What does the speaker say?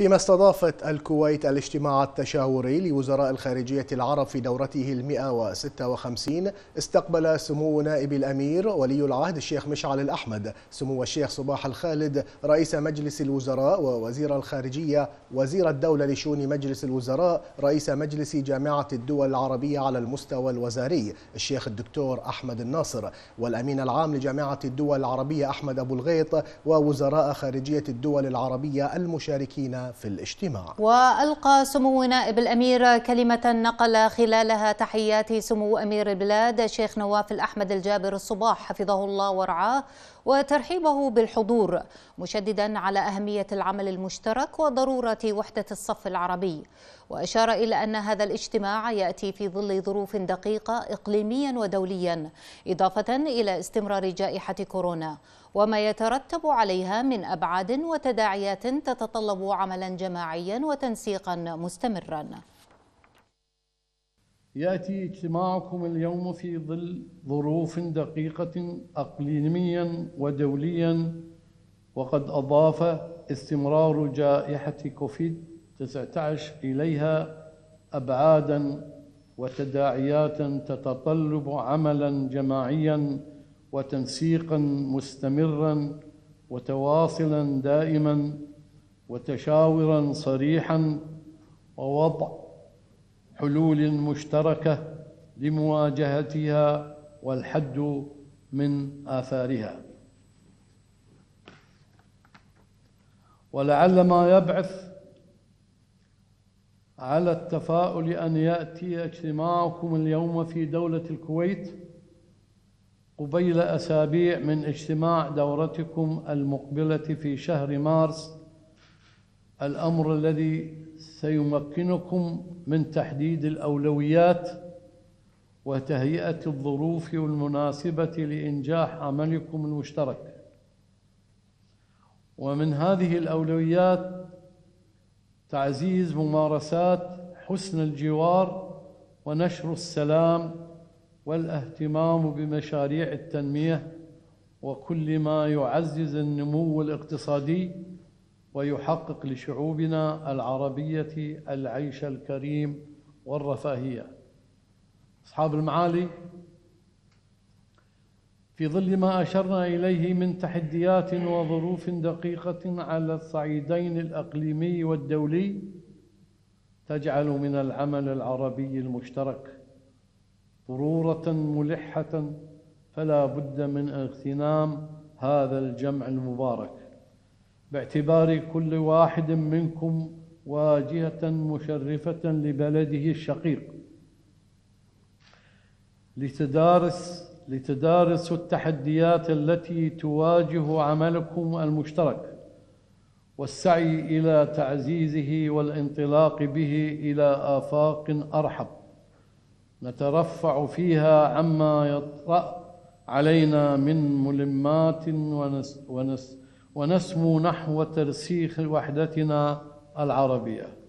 فيما استضافت الكويت الاجتماع التشاوري لوزراء الخارجية العرب في دورته المئة وستة وخمسين استقبل سمو نائب الأمير ولي العهد الشيخ مشعل الأحمد سمو الشيخ صباح الخالد رئيس مجلس الوزراء ووزير الخارجية وزير الدولة لشؤون مجلس الوزراء رئيس مجلس جامعة الدول العربية على المستوى الوزاري الشيخ الدكتور أحمد الناصر والأمين العام لجامعة الدول العربية أحمد أبو الغيط ووزراء خارجية الدول العربية المشاركين في الاجتماع. وألقى سمو نائب الأمير كلمة نقل خلالها تحيات سمو أمير البلاد الشيخ نواف الأحمد الجابر الصباح حفظه الله ورعاه. وترحيبه بالحضور مشددا على أهمية العمل المشترك وضرورة وحدة الصف العربي. وأشار إلى أن هذا الاجتماع يأتي في ظل ظروف دقيقة إقليميا ودوليا إضافة إلى استمرار جائحة كورونا. وما يترتب عليها من أبعاد وتداعيات تتطلب عملا جماعيا وتنسيقا مستمرا. يأتي اجتماعكم اليوم في ظل ظروف دقيقة اقليميا ودوليا وقد أضاف استمرار جائحة كوفيد 19 إليها ابعادا وتداعيات تتطلب عملا جماعيا وتنسيقا مستمرا وتواصلا دائما وتشاورا صريحا ووضع حلول مشتركة لمواجهتها والحد من آثارها. ولعل ما يبعث على التفاؤل أن يأتي اجتماعكم اليوم في دولة الكويت قبيل أسابيع من اجتماع دورتكم المقبلة في شهر مارس الأمر الذي سيمكنكم من تحديد الأولويات وتهيئة الظروف المناسبة لإنجاح عملكم المشترك. ومن هذه الأولويات تعزيز ممارسات حسن الجوار ونشر السلام والاهتمام بمشاريع التنمية وكل ما يعزز النمو الاقتصادي ويحقق لشعوبنا العربية العيش الكريم والرفاهية. أصحاب المعالي في ظل ما أشرنا إليه من تحديات وظروف دقيقة على الصعيدين الأقليمي والدولي تجعل من العمل العربي المشترك ضرورة ملحة فلا بد من اغتنام هذا الجمع المبارك. باعتبار كل واحد منكم واجهة مشرفة لبلده الشقيق. لتدارس لتدارسوا التحديات التي تواجه عملكم المشترك والسعي إلى تعزيزه والانطلاق به إلى آفاق أرحب. نترفع فيها عما يطرأ علينا من ملمات ونس ونس ونسمو نحو ترسيخ وحدتنا العربية.